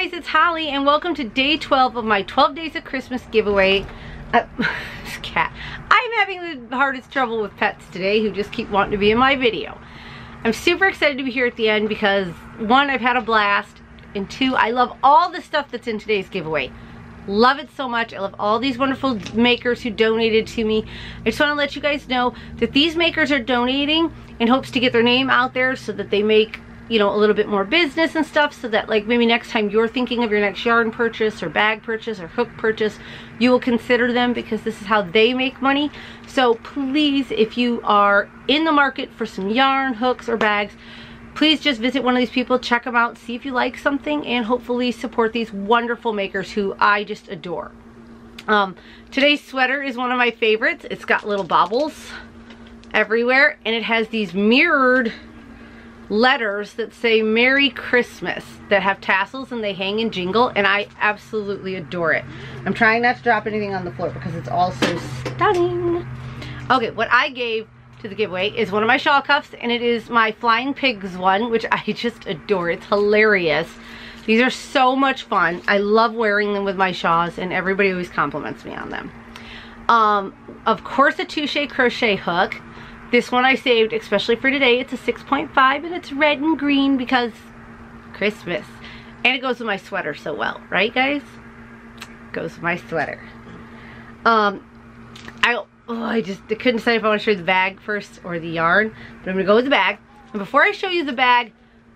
guys, it's Holly and welcome to day 12 of my 12 days of Christmas giveaway. Uh, cat. I'm having the hardest trouble with pets today who just keep wanting to be in my video. I'm super excited to be here at the end because one, I've had a blast and two, I love all the stuff that's in today's giveaway. Love it so much. I love all these wonderful makers who donated to me. I just want to let you guys know that these makers are donating in hopes to get their name out there so that they make you know, a little bit more business and stuff so that like maybe next time you're thinking of your next yarn purchase or bag purchase or hook purchase, you will consider them because this is how they make money. So please, if you are in the market for some yarn, hooks, or bags, please just visit one of these people, check them out, see if you like something, and hopefully support these wonderful makers who I just adore. Um, today's sweater is one of my favorites. It's got little bobbles everywhere, and it has these mirrored letters that say Merry Christmas that have tassels and they hang and jingle and I absolutely adore it. I'm trying not to drop anything on the floor because it's all so stunning. Okay, what I gave to the giveaway is one of my shawl cuffs and it is my Flying Pigs one which I just adore. It's hilarious. These are so much fun. I love wearing them with my shawls and everybody always compliments me on them. Um, of course a TooShay crochet hook. This one I saved especially for today. It's a 6.5 and it's red and green because Christmas. And it goes with my sweater so well, right guys? Goes with my sweater. Um, I, oh, I just I couldn't decide if I want to show you the bag first or the yarn, but I'm going to go with the bag. And before I show you the bag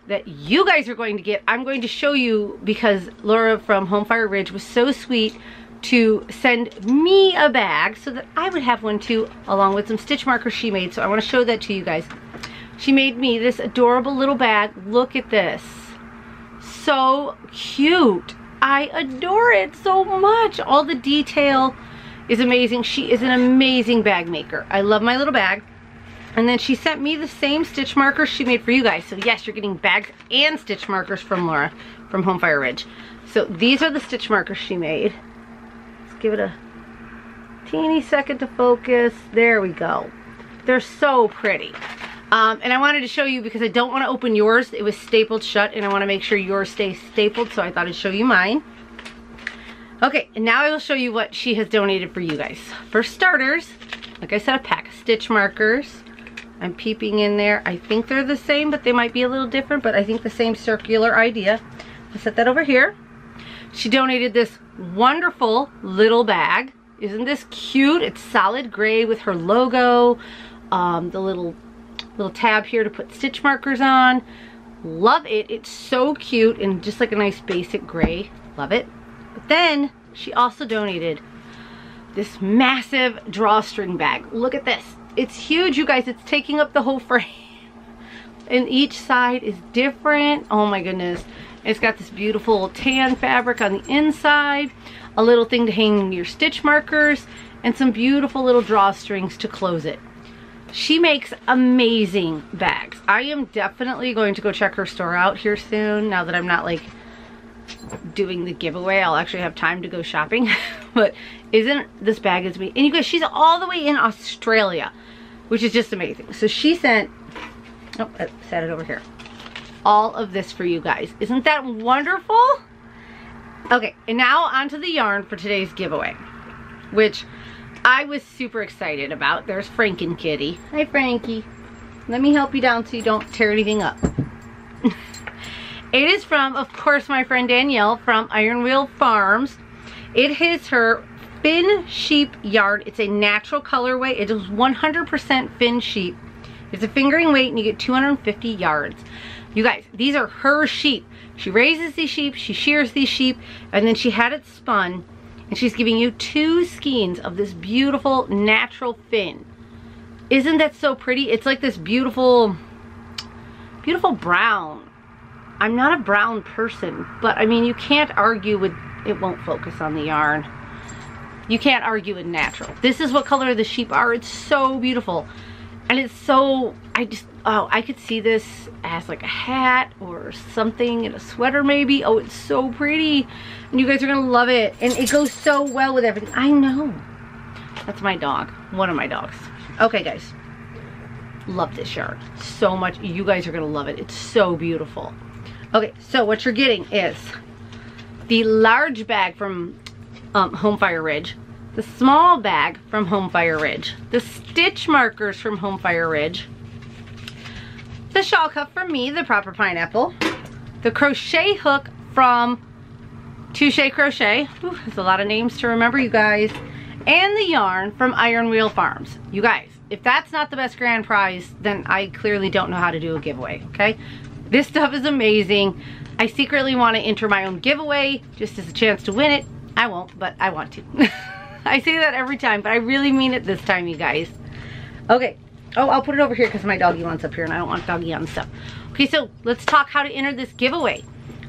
that you guys are going to get, I'm going to show you because Laura from Home Fire Ridge was so sweet to send me a bag so that I would have one too, along with some stitch markers she made. So I want to show that to you guys. She made me this adorable little bag. Look at this. So cute. I adore it so much. All the detail is amazing. She is an amazing bag maker. I love my little bag. And then she sent me the same stitch markers she made for you guys. So yes, you're getting bags and stitch markers from Laura from Home Fire Ridge. So these are the stitch markers she made give it a teeny second to focus. There we go. They're so pretty. Um, and I wanted to show you because I don't want to open yours. It was stapled shut and I want to make sure yours stays stapled. So I thought I'd show you mine. Okay, and now I will show you what she has donated for you guys. For starters, like I said, a pack of stitch markers. I'm peeping in there. I think they're the same, but they might be a little different, but I think the same circular idea. I'll set that over here. She donated this wonderful little bag. Isn't this cute? It's solid gray with her logo, um, the little little tab here to put stitch markers on. Love it. It's so cute and just like a nice basic gray. Love it. But then she also donated this massive drawstring bag. Look at this. It's huge, you guys. It's taking up the whole frame. And each side is different. Oh my goodness. It's got this beautiful tan fabric on the inside, a little thing to hang your stitch markers, and some beautiful little drawstrings to close it. She makes amazing bags. I am definitely going to go check her store out here soon now that I'm not like doing the giveaway. I'll actually have time to go shopping. but isn't this bag is me? And you guys, she's all the way in Australia, which is just amazing. So she sent, oh, I set it over here all of this for you guys. Isn't that wonderful? Okay, and now onto the yarn for today's giveaway, which I was super excited about. There's Franken Kitty. Hi, Frankie. Let me help you down so you don't tear anything up. it is from, of course, my friend Danielle from Iron Wheel Farms. It is her Finn Sheep yarn. It's a natural colorway. It is 100% Finn Sheep. It's a fingering weight and you get 250 yards. You guys, these are her sheep. She raises these sheep, she shears these sheep, and then she had it spun, and she's giving you two skeins of this beautiful natural Finn. Isn't that so pretty? It's like this beautiful, beautiful brown. I'm not a brown person, but I mean, you can't argue with, it won't focus on the yarn. You can't argue with natural. This is what color the sheep are. It's so beautiful. And it's so, I just, oh, I could see this as like a hat or something in a sweater maybe. Oh, it's so pretty. And you guys are gonna love it. And it goes so well with everything. I know. That's my dog, one of my dogs. Okay, guys. Love this shirt so much. You guys are gonna love it. It's so beautiful. Okay, so what you're getting is the large bag from um, Home Fire Ridge, the small bag from Home Fire Ridge, the stitch markers from Home Fire Ridge, the shawl cuff from me, the proper pineapple, the crochet hook from TooShay Crochet. Ooh, there's a lot of names to remember, you guys. And the yarn from Iron Wheel Farms. You guys, if that's not the best grand prize, then I clearly don't know how to do a giveaway, okay? This stuff is amazing. I secretly want to enter my own giveaway just as a chance to win it. I won't, but I want to. I say that every time, but I really mean it this time, you guys. Okay. Oh, I'll put it over here because my doggy wants up here and I don't want doggy on stuff. Okay, so let's talk how to enter this giveaway.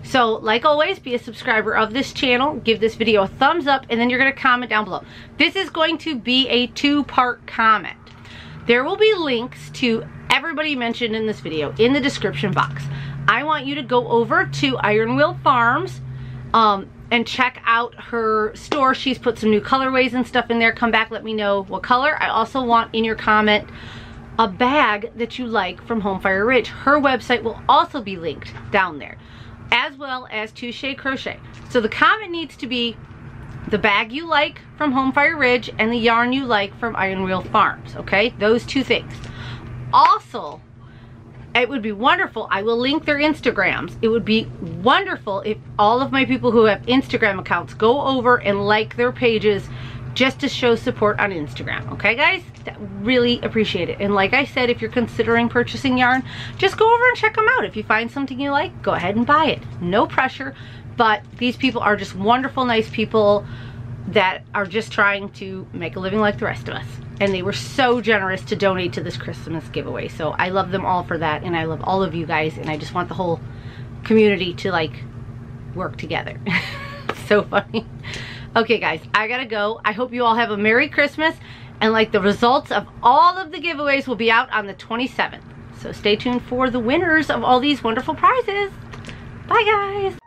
So like always, be a subscriber of this channel, give this video a thumbs up, and then you're gonna comment down below. This is going to be a two-part comment. There will be links to everybody mentioned in this video in the description box. I want you to go over to Iron Wheel Farms um, and check out her store. She's put some new colorways and stuff in there. Come back, let me know what color. I also want in your comment a bag that you like from Home Fire Ridge. Her website will also be linked down there as well as TooShay Crochet. So the comment needs to be the bag you like from Home Fire Ridge and the yarn you like from Iron Wheel Farms, okay? Those two things. Also, it would be wonderful. I will link their Instagrams. It would be wonderful if all of my people who have Instagram accounts go over and like their pages just to show support on Instagram. Okay, guys? Really appreciate it. And like I said, if you're considering purchasing yarn, just go over and check them out. If you find something you like, go ahead and buy it. No pressure, but these people are just wonderful, nice people that are just trying to make a living like the rest of us. And they were so generous to donate to this Christmas giveaway. So I love them all for that. And I love all of you guys. And I just want the whole community to like work together. so funny. Okay guys, I gotta go. I hope you all have a Merry Christmas and like the results of all of the giveaways will be out on the 27th. So stay tuned for the winners of all these wonderful prizes. Bye guys.